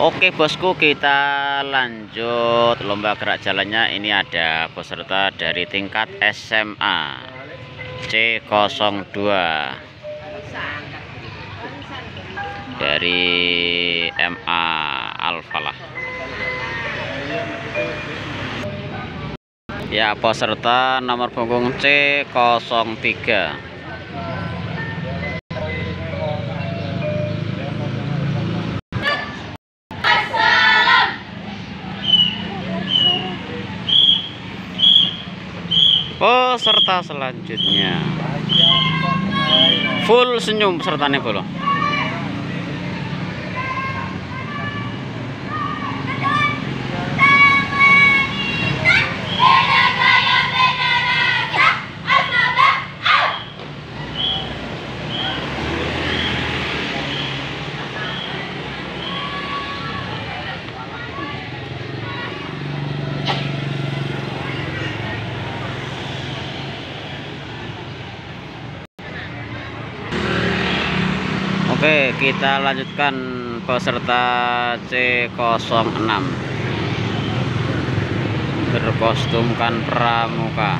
Oke bosku kita lanjut. Lomba gerak jalannya ini ada peserta dari tingkat SMA C02 dari MA Alfalah ya peserta nomor punggung C03 peserta selanjutnya. Full senyum pesertanya bolo Oke kita lanjutkan peserta C06. Berkostumkan pramuka.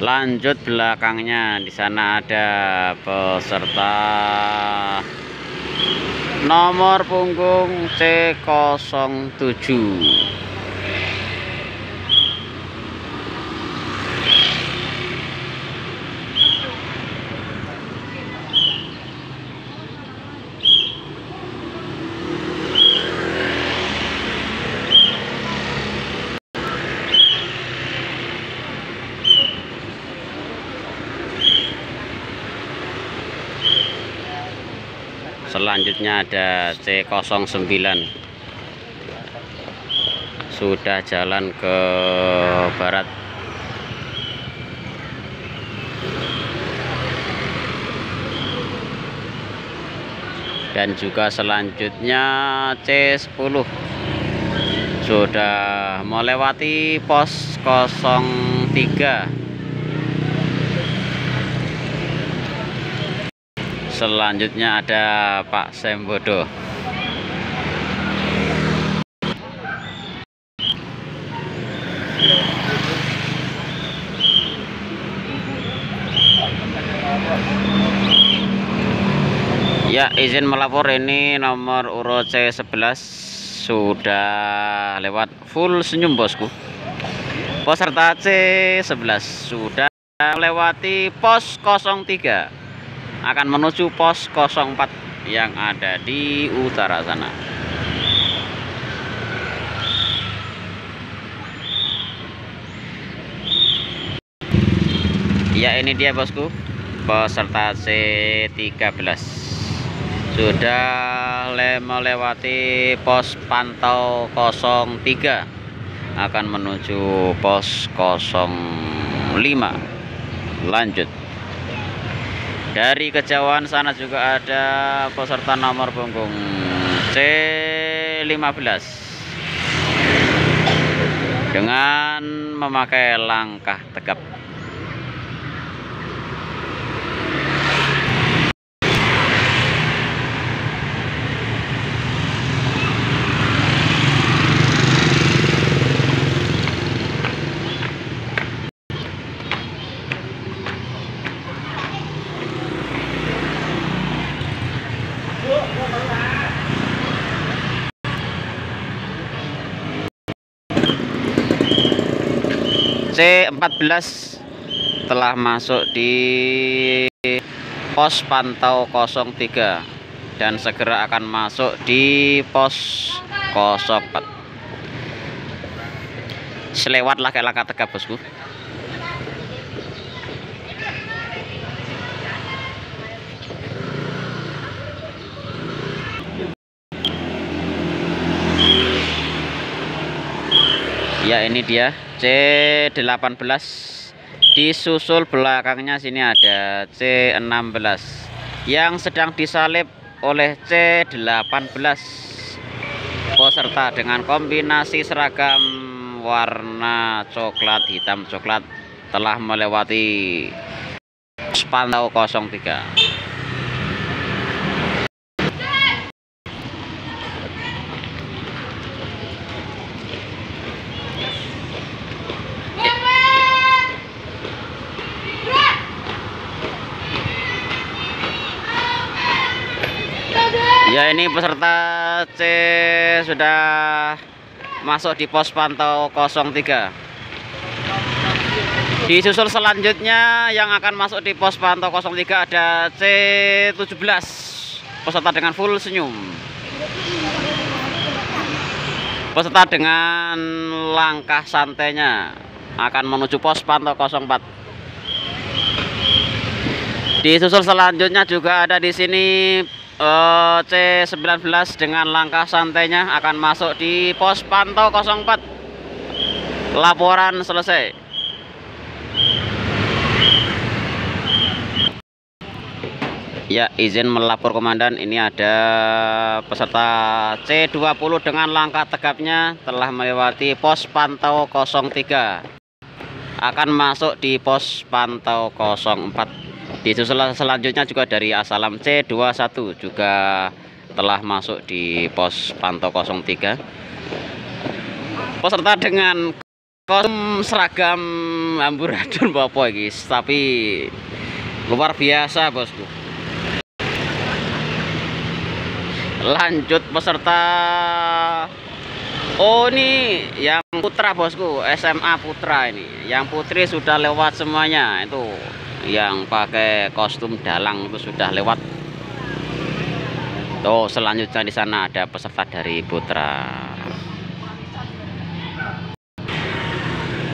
Lanjut belakangnya di sana ada peserta nomor punggung C07 selanjutnya ada C09 sudah jalan ke barat. Dan juga selanjutnya C10 sudah melewati pos 03 selanjutnya ada Pak Sembodo. Ya izin melapor ini nomor urut C11 sudah lewat full senyum bosku. Peserta C11 sudah melewati pos 03 akan menuju pos 04 yang ada di utara sana. Ya ini dia bosku. Peserta C13 sudah melewati pos pantau 03 akan menuju pos 05 lanjut dari kejauhan sana juga ada peserta nomor punggung C15 dengan memakai langkah tegap C14 telah masuk di pos pantau 03 dan segera akan masuk di pos 04 selewatlah kayak langkah tegap bosku ini dia C18 disusul belakangnya sini ada C16 yang sedang disalip oleh C18 peserta dengan kombinasi seragam warna coklat hitam coklat telah melewati pantau 03 Ya ini peserta C sudah masuk di pos pantau 03 Disusul selanjutnya yang akan masuk di pos pantau 03 ada C17 Peserta dengan full senyum. Peserta dengan langkah santainya akan menuju pos pantau 04 Disusul selanjutnya juga ada di sini uh, C19 dengan langkah santainya akan masuk di pos pantau 04 laporan selesai. Ya izin melapor komandan. Ini ada peserta C20 dengan langkah tegapnya telah melewati pos pantau 03 akan masuk di pos pantau 04 Disusul selanjutnya juga dari Asalam C21 juga telah masuk di pos pantau 03. Peserta dengan kostum seragam amburadun Bapak guys, tapi luar biasa bosku. Lanjut peserta Oh ini yang putra bosku SMA putra ini yang putri sudah lewat semuanya itu yang pakai kostum dalang itu sudah lewat. Tuh selanjutnya di sana ada peserta dari Putra.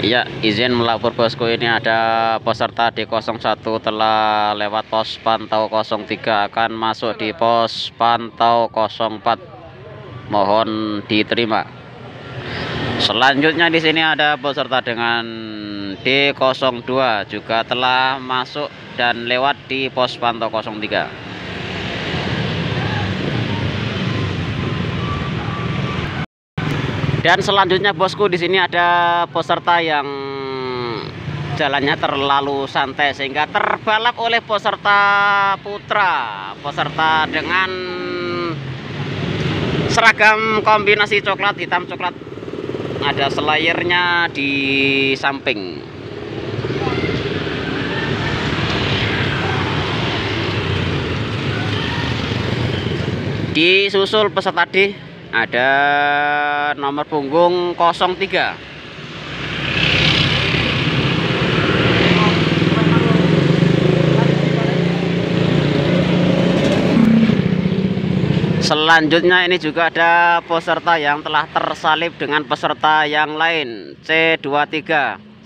Iya izin melapor bosku ini ada peserta di 01 telah lewat pos pantau 03 akan masuk di pos pantau 04 mohon diterima. Selanjutnya di sini ada peserta dengan D02 juga telah masuk dan lewat di pos pantau 03 dan selanjutnya bosku di sini ada peserta yang jalannya terlalu santai sehingga terbalap oleh peserta putra peserta dengan seragam kombinasi coklat hitam coklat ada selayernya di samping. Di susul peserta D ada nomor punggung 03 Selanjutnya ini juga ada peserta yang telah tersalib dengan peserta yang lain. C23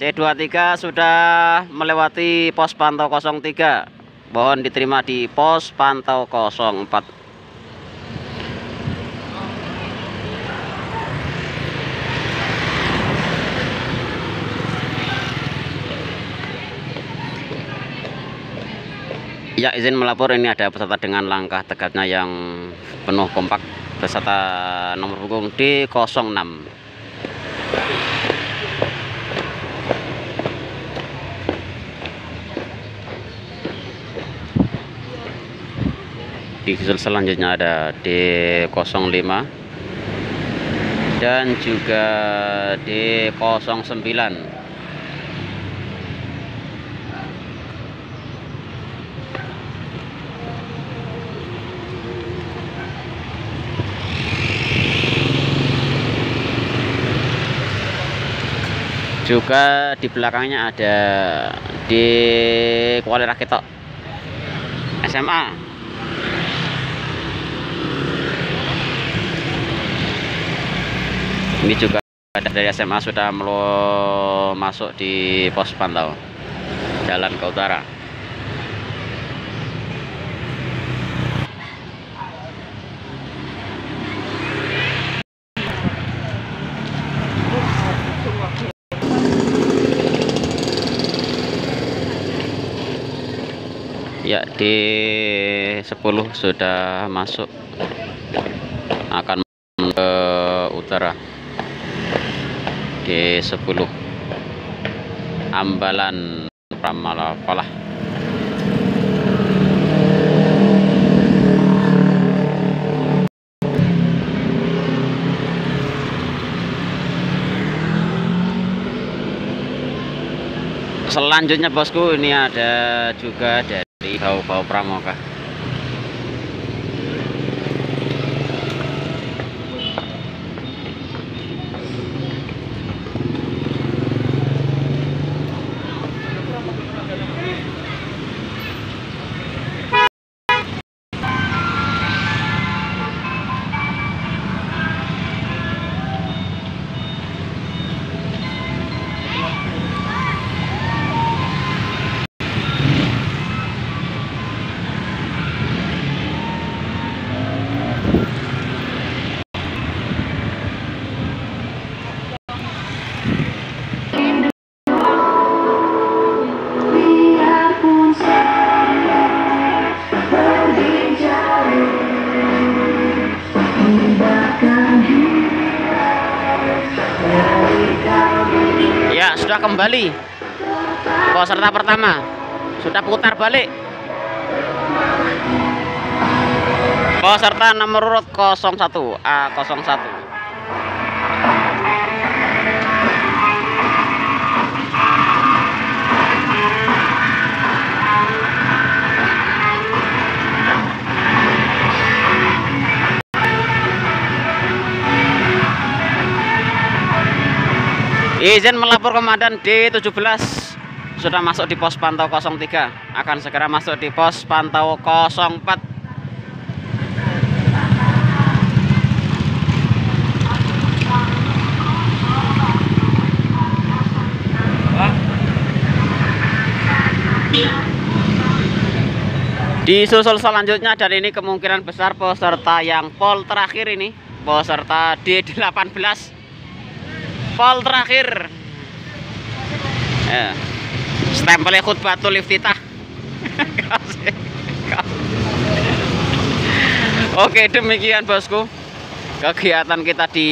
C23 sudah melewati pos pantau 03 Mohon diterima di pos pantau 04 Ya izin melapor ini ada peserta dengan langkah tegaknya yang penuh kompak. Peserta nomor punggung D06 di selanjutnya ada D05 dan juga D09 juga di belakangnya ada di Kuala Raketok SMA ini juga ada dari SMA sudah masuk di pos pantau jalan ke utara ya di 10 sudah masuk. Akan ke Utara. G10 Ambalan Pramalapalah selanjutnya bosku ini ada juga dari bau-bau pramuka sudah kembali. Peserta pertama sudah putar balik. Peserta nomor urut 01 A01. Izin melapor komandan D17 sudah masuk di pos pantau 03 akan segera masuk di pos pantau 04 Disusul selanjutnya dan ini kemungkinan besar peserta yang pol terakhir ini peserta D18 pol terakhir. Ya. stempelnya khutbatul iftitah oke demikian bosku. Kegiatan kita di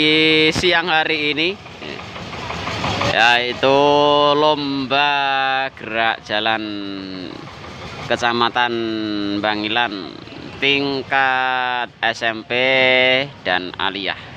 siang hari ini yaitu lomba gerak jalan kecamatan Bangilan tingkat SMP dan aliyah